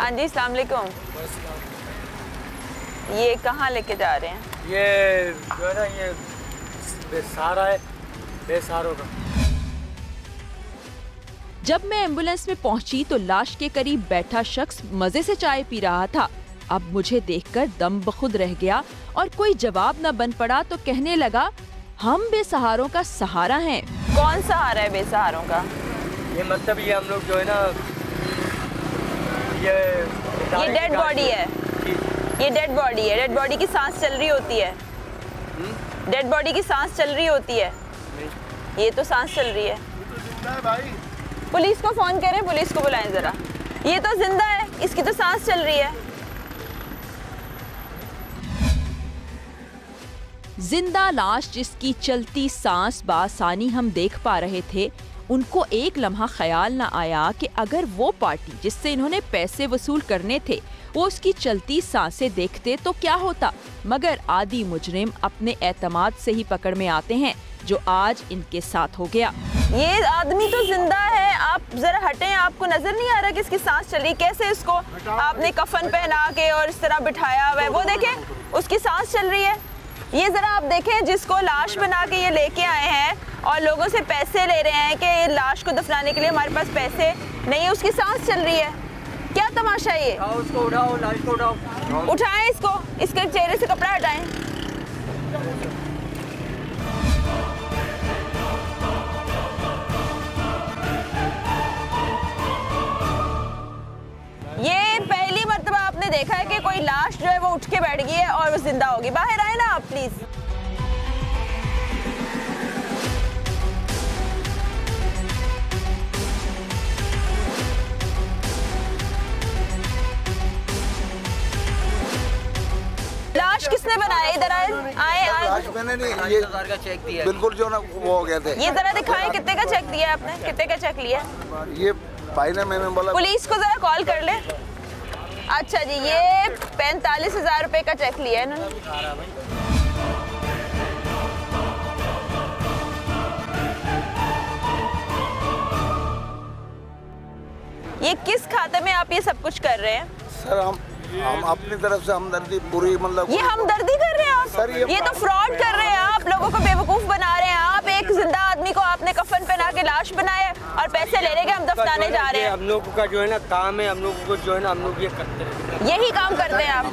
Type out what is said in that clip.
हाँ जी सलामकुम ये कहाँ लेके जा रहे हैं? ये जो है ना ये बेसहारा है बेसहारों का। जब मैं एंबुलेंस में पहुँची तो लाश के करीब बैठा शख्स मज़े से चाय पी रहा था। अब मुझे देखकर दम बखुद रह गया और कोई जवाब न बन पड़ा तो कहने लगा हम बेसहारों का सहारा हैं। कौन सहारा है बेसहारों का? ये मतलब ये हम लोग जो है ना ये डेड बॉडी है। ये डेड बॉडी है। डेड बॉडी की सांस चल रही होती है। डेड बॉडी की सांस चल रही होती है। ये तो सांस चल रही है। पुलिस को फ़ोन करें पुलिस को बुलाएँ जरा। ये तो ज़िंदा है। इसकी तो सांस चल रही है। ज़िंदा लाश जिसकी चलती सांस बासानी हम देख पा रहे थे उनको एक लम्हा ख्याल न आया कि अगर वो पार्टी जिससे इन्होंने पैसे वसूल करने थे वो उसकी चलती साँसें देखते तो क्या होता? मगर आदि मुजरिम अपने एतमाद से ही पकड़ में आते हैं जो आज इनके साथ हो गया। ये आदमी तो ज़िंदा है। आप जरा हटें आपको नज़र नहीं आ रहा कि इसकी सांस चली? कैसे इसको आपने कफन पहना के और इस तरह बिठाया हुआ है? वो देखें उसकी सांस चल रही है। ये जरा आप देखें जिसको लाश बना के ये लेके आए हैं और लोगों से पैसे ले रहे हैं कि ये लाश को दफनाने के लिए हमारे पास पैसे नहीं है उसकी सांस चल रही है। क्या तमाशा है ये? उसको उठाओ लाश को उठाओ। उठाएँ इसको इसके चेहरे से कपड़ा हटाएँ। ये पहली मरतबा आपने देखा है कि कोई लाश जो है वो उठ के बैठ गई है और वो ज़िंदा होगी। बाहर आए ना आप प्लीज़ किसने बनाया? इधर आए आए आए। लाश मैंने नहीं ये हज़ार का चेक दिया बिल्कुल जो ना वो हो गए थे। ये जरा दिखाएँ कितने का चेक दिया आपने? कितने का चेक लिया? ये भाई ने मैंने बोला पुलिस को जरा कॉल कर ले। अच्छा जी ये पैंतालीस हज़ार रुपए का चेक लिया है इन्होंने। ये किस खाते में आप ये सब कुछ कर रहे हैं? सर हम हम अपनी तरफ़ से हमदर्दी पूरी मतलब ये हमदर्दी कर रहे हैं आप? सर, ये- ये तो फ्रॉड कर रहे हैं आप लोगों को बेवकूफ़ बना रहे हैं आप। एक ज़िंदा आदमी को आपने कफन पहना के लाश बनाया और पैसे ले रहे हम दफनाने जा रहे हैं। हम लोगों का जो है ना काम है हम लोग को जो है ना हम लोग ये करते हैं। यही काम करते हैं आप।